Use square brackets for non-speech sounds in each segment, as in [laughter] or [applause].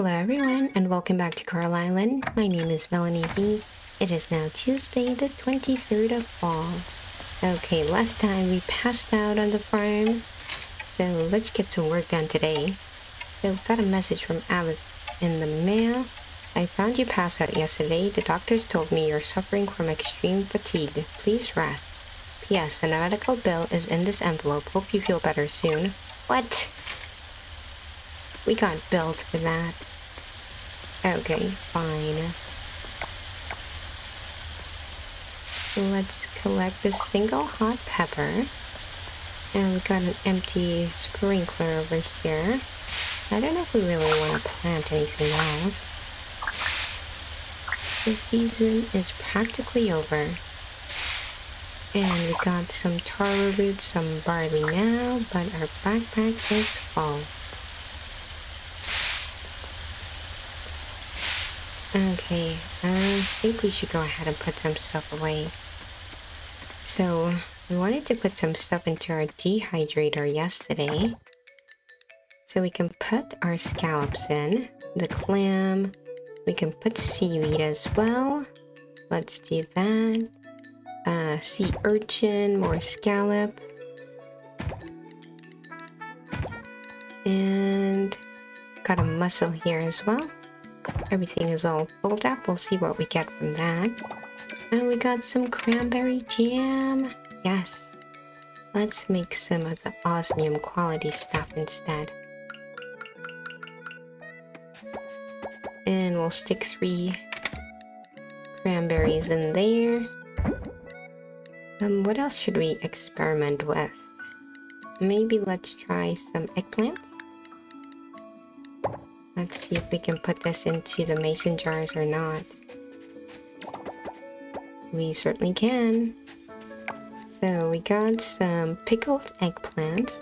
Hello everyone and welcome back to Coral Island. My name is Melanie B. It is now Tuesday the 23rd of fall. Okay, last time we passed out on the farm, so let's get some work done today. So got a message from Alice in the mail. I found you passed out yesterday. The doctors told me you're suffering from extreme fatigue. Please rest. P.S. The medical bill is in this envelope. Hope you feel better soon. What? We got billed for that. Okay, fine. Let's collect this single hot pepper. And we got an empty sprinkler over here. I don't know if we really want to plant anything else. The season is practically over. And we got some taro roots, some barley now, but our backpack is full. Okay, I think we should go ahead and put some stuff away. So, we wanted to put some stuff into our dehydrator yesterday. So we can put our scallops in, the clam, we can put seaweed as well. Let's do that. Uh, sea urchin, more scallop. And got a mussel here as well. Everything is all filled up. We'll see what we get from that. And we got some cranberry jam. Yes. Let's make some of the osmium quality stuff instead. And we'll stick three cranberries in there. Um, what else should we experiment with? Maybe let's try some eggplants. Let's see if we can put this into the mason jars or not. We certainly can. So we got some pickled eggplants.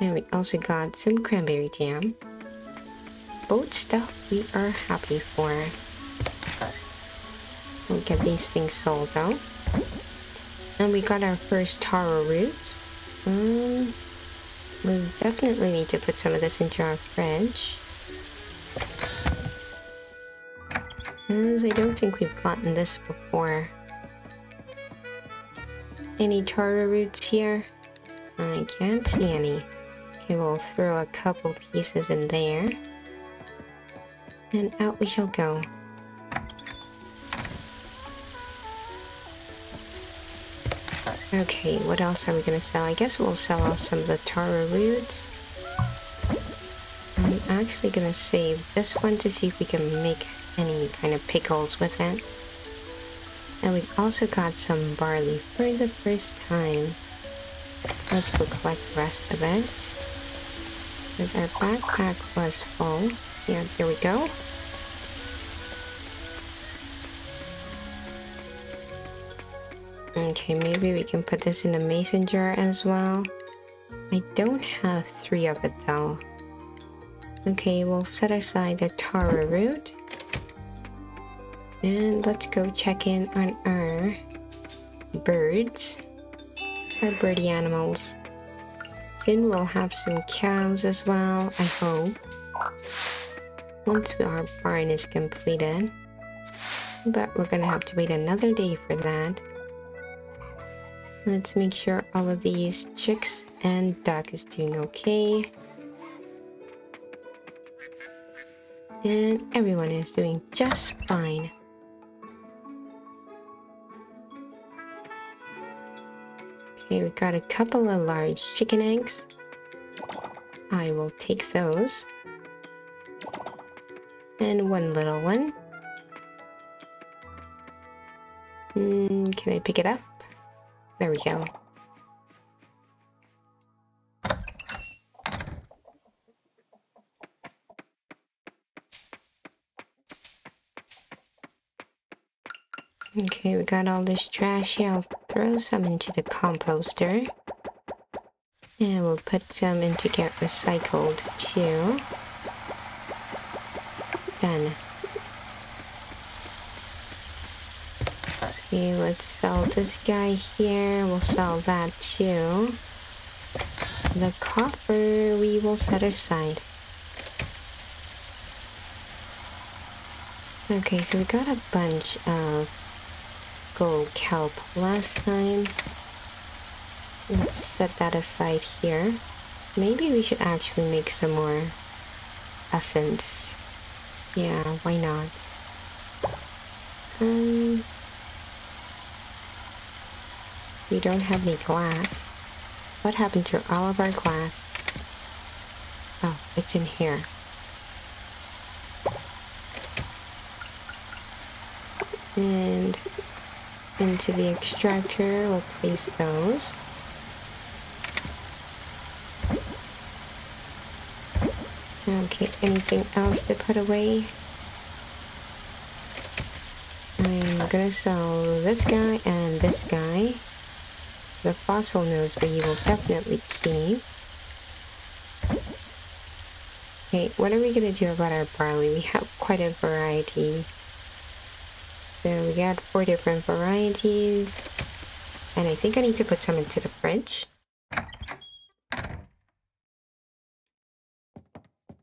And we also got some cranberry jam. Both stuff we are happy for. We'll get these things sold out. And we got our first taro roots. Um, we definitely need to put some of this into our fridge. I don't think we've gotten this before. Any taro roots here? I can't see any. Okay, we'll throw a couple pieces in there. And out we shall go. Okay, what else are we gonna sell? I guess we'll sell off some of the taro roots. I'm actually gonna save this one to see if we can make any kind of pickles with it. And we also got some barley for the first time. Let's go collect the rest of it. Because our backpack was full. Yeah, there we go. Okay, maybe we can put this in a mason jar as well. I don't have three of it though. Okay, we'll set aside the taro root. And let's go check in on our birds. Our birdie animals. Soon we'll have some cows as well, I hope. Once our barn is completed. But we're gonna have to wait another day for that. Let's make sure all of these chicks and duck is doing okay. And everyone is doing just fine. Okay, we got a couple of large chicken eggs. I will take those. And one little one. Mm, can I pick it up? There we go. Okay, we got all this trash here. I'll throw some into the composter. And we'll put some in to get recycled too. Done. Okay, let's sell this guy here. We'll sell that too. The copper we will set aside. Okay, so we got a bunch of gold kelp last time. Let's set that aside here. Maybe we should actually make some more essence. Yeah, why not? Um, we don't have any glass. What happened to all of our glass? Oh, it's in here. And into the extractor, we'll place those. Okay, anything else to put away? I'm gonna sell this guy and this guy. The fossil nodes where you will definitely keep. Okay, what are we gonna do about our barley? We have quite a variety. So we got four different varieties. And I think I need to put some into the fridge.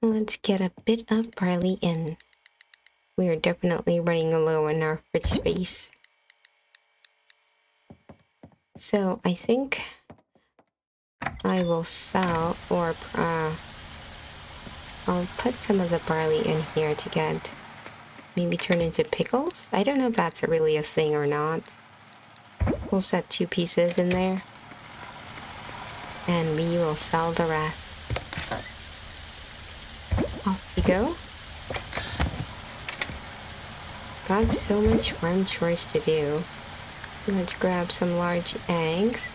Let's get a bit of barley in. We are definitely running low in our fridge space. So I think I will sell or uh, I'll put some of the barley in here to get maybe turn into pickles. I don't know if that's really a thing or not. We'll set two pieces in there. And we will sell the rest. Off we go. Got so much farm chores to do. Let's grab some large eggs.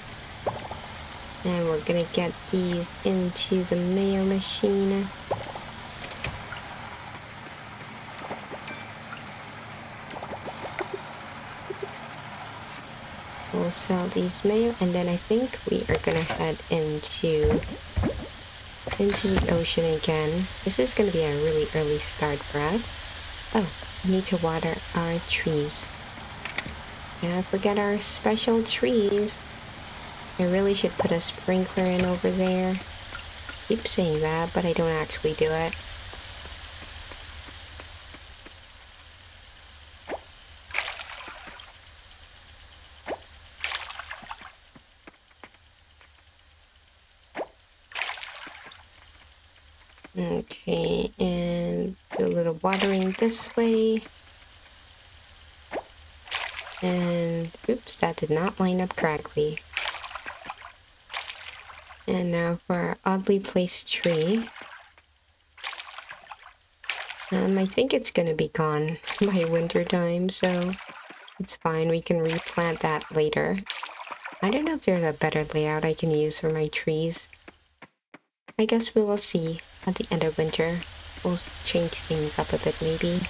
And we're gonna get these into the mayo machine. We'll sell these mayo and then I think we are gonna head into into the ocean again. This is gonna be a really early start for us. Oh, we need to water our trees. Can't forget our special trees. I really should put a sprinkler in over there. Keep saying that, but I don't actually do it. Okay, and do a little watering this way. And oops, that did not line up correctly. And now for our oddly placed tree. Um, I think it's gonna be gone [laughs] by winter time, so it's fine. We can replant that later. I don't know if there's a better layout I can use for my trees. I guess we will see at the end of winter. We'll change things up a bit maybe.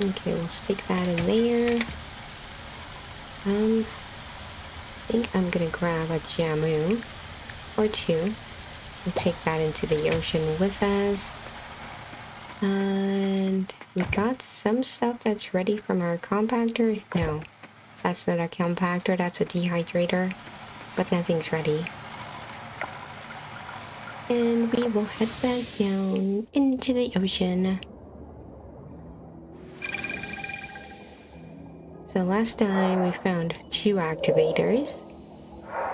Okay, we'll stick that in there. Um, I think I'm gonna grab a jamu or two. We'll take that into the ocean with us. And we got some stuff that's ready from our compactor. No, that's not a compactor, that's a dehydrator. But nothing's ready. And we will head back down into the ocean. So last time we found two activators,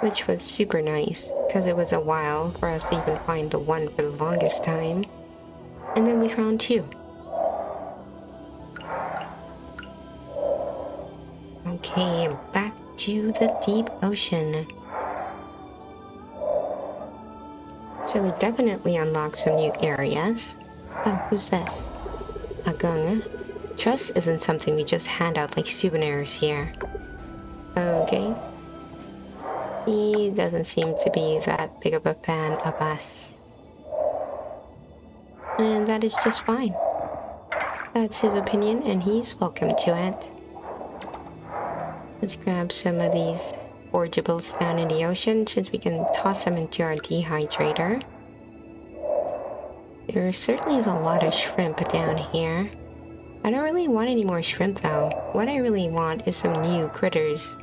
which was super nice, because it was a while for us to even find the one for the longest time. And then we found two. Okay, back to the deep ocean. So we definitely unlocked some new areas. Oh, who's this? A Agung. Trust isn't something we just hand out like souvenirs here. Okay. He doesn't seem to be that big of a fan of us. And that is just fine. That's his opinion and he's welcome to it. Let's grab some of these forageables down in the ocean since we can toss them into our dehydrator. There certainly is a lot of shrimp down here. I don't really want any more shrimp though. What I really want is some new critters.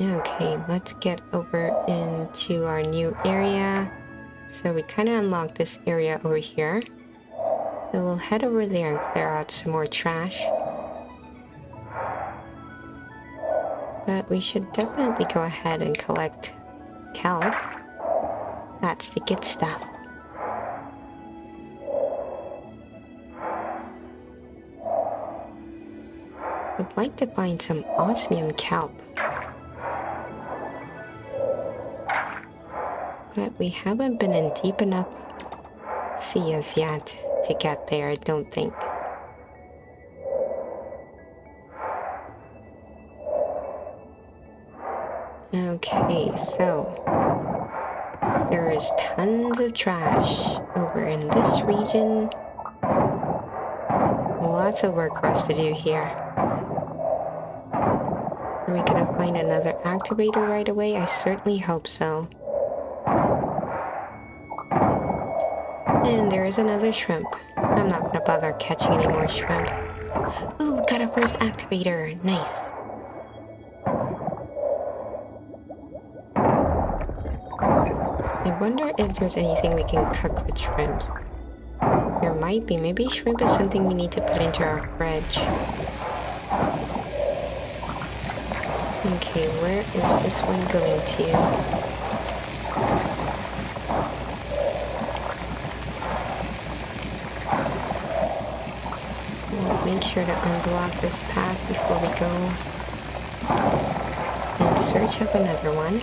Okay, let's get over into our new area. So we kind of unlocked this area over here. So we'll head over there and clear out some more trash. But we should definitely go ahead and collect kelp. That's the good stuff. I'd like to find some osmium kelp. But we haven't been in deep enough seas yet to get there, I don't think. Okay, so there is tons of trash over in this region. Lots of work for us to do here. Are we gonna find another activator right away? I certainly hope so. And there is another shrimp. I'm not gonna bother catching any more shrimp. Ooh, got a first activator. Nice. Wonder if there's anything we can cook with shrimp. There might be. Maybe shrimp is something we need to put into our fridge. Okay, where is this one going to? make sure to unblock this path before we go and search up another one.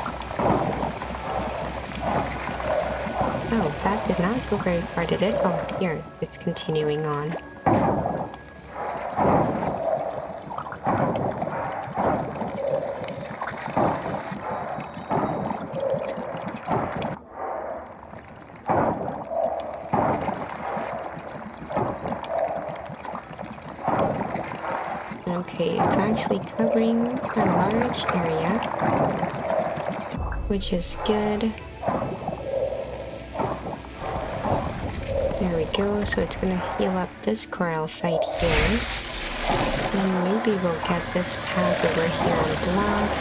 Oh, that did not go very far, did it? Oh, here, it's continuing on. Okay, it's actually covering a large area, which is good. So it's gonna heal up this coral site here. And maybe we'll get this path over here on block.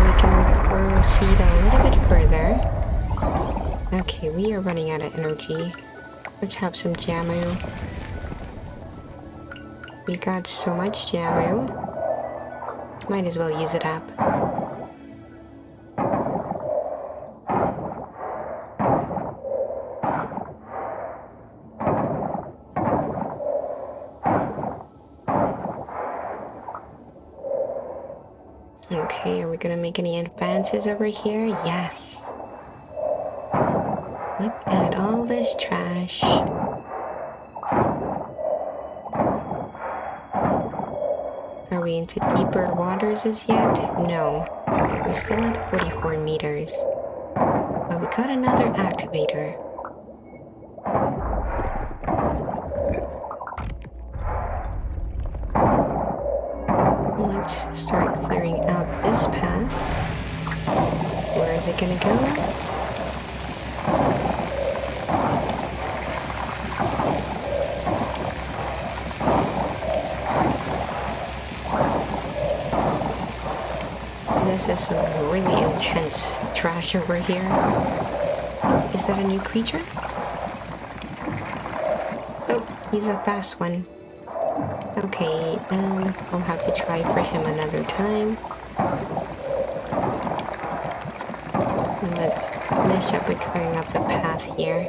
We can proceed a little bit further. Okay, we are running out of energy. Let's have some Jamu. We got so much Jamu. Might as well use it up. Okay, are we gonna make any advances over here? Yes. Look at all this trash. Are we into deeper waters as yet? No. We're still at 44 meters. But we got another activator. Is it gonna go? This is some really intense trash over here. Oh, is that a new creature? Oh, he's a fast one. Okay, um, we'll have to try for him another time. Let's finish up clearing up the path here.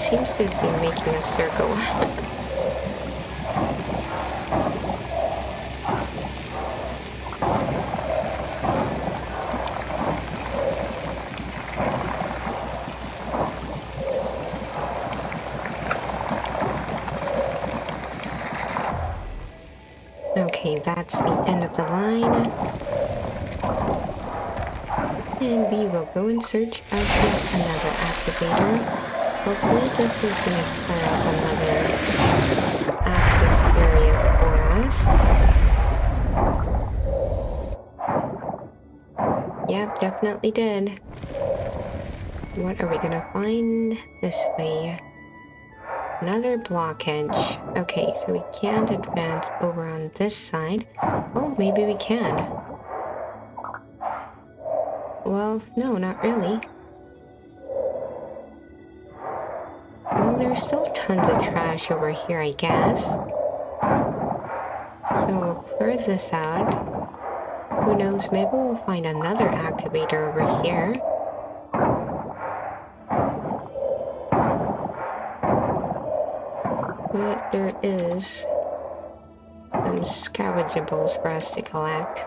Seems to be making a circle. Okay, that's the end of the line. And we will go in search of yet another activator. Hopefully this is going to clear up another access area for us. Yep, definitely did. What are we gonna find this way? Another blockage. Okay, so we can't advance over on this side. Oh, maybe we can. Well, no, not really. Well, there's still tons of trash over here, I guess. So we'll clear this out. Who knows, maybe we'll find another activator over here. But there is some scavengeables for us to collect.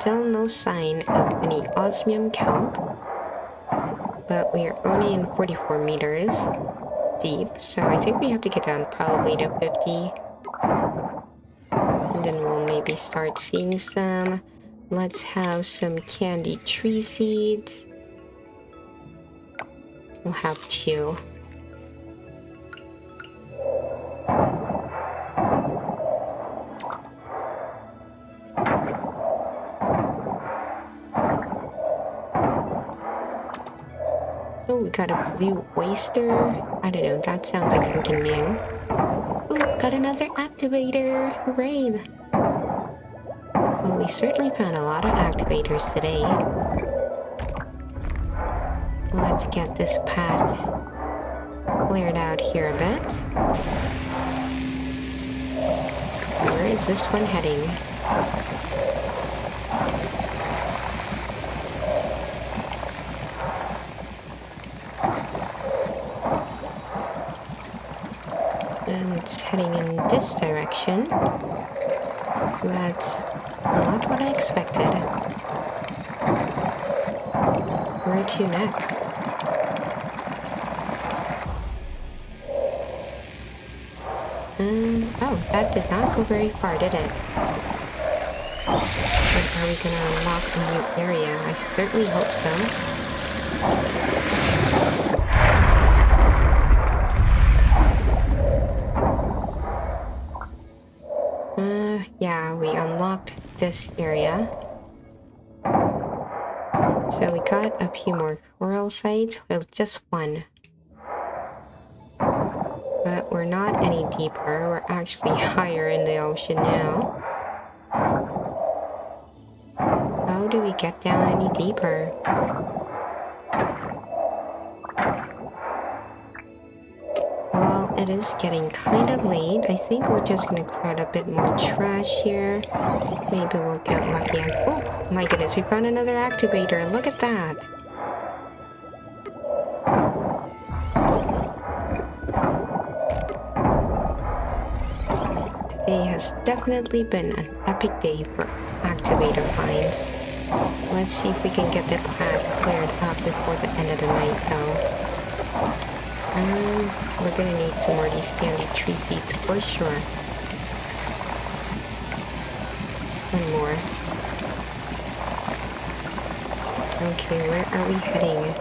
Still no sign of any osmium kelp, but we are only in 44 meters deep, so I think we have to get down probably to 50. And then we'll maybe start seeing some Let's have some candied tree seeds. We'll have two. Got a blue oyster. I don't know, that sounds like something new. Oh, got another activator. Hooray! Well, we certainly found a lot of activators today. Let's get this path cleared out here a bit. Where is this one heading? And it's heading in this direction. That's not what I expected. Where to next? Um, oh, that did not go very far, did it? But are we gonna unlock a new area? I certainly hope so. We unlocked this area. So we got a few more coral sites, well just one. But we're not any deeper, we're actually [laughs] higher in the ocean now. How do we get down any deeper? It is getting kind of late. I think we're just gonna out a bit more trash here. Maybe we'll get lucky and- Oh my goodness, we found another activator. Look at that. Today has definitely been an epic day for activator finds. Let's see if we can get the path cleared up before the end of the night though. Um, we're gonna need some more of these candied tree seeds for sure. One more. Okay, where are we heading?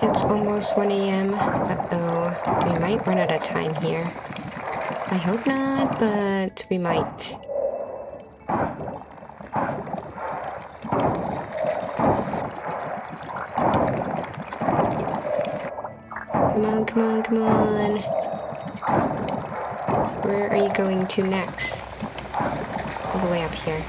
It's almost 1 a.m. Uh-oh, we might run out of time here. I hope not, but we might. Come on. Where are you going to next? All the way up here.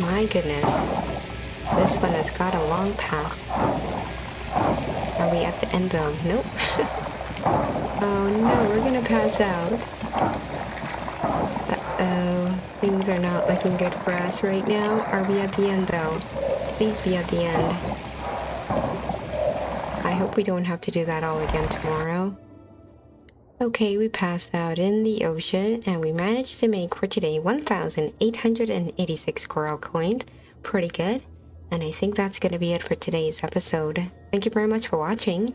My goodness. This one has got a long path. Are we at the end though? Nope. [laughs] oh no, we're gonna pass out. Uh-oh. Things are not looking good for us right now. Are we at the end though? Please be at the end. I hope we don't have to do that all again tomorrow. Okay, we passed out in the ocean and we managed to make for today 1,886 coral coins. Pretty good. And I think that's going to be it for today's episode. Thank you very much for watching.